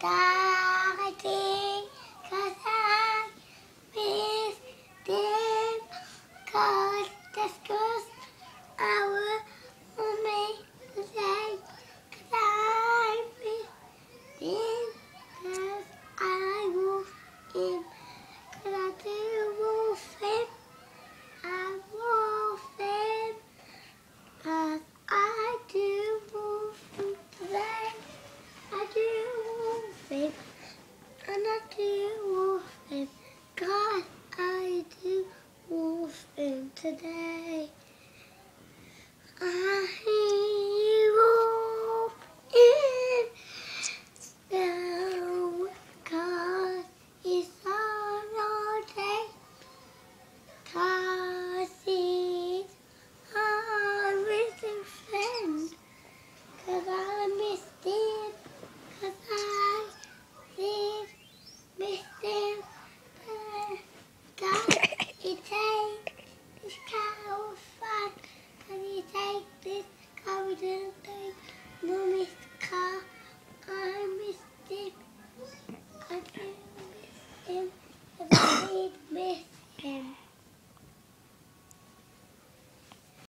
Tarde, casar, cause cortas, cortas. Him. God, I do wolf him today. I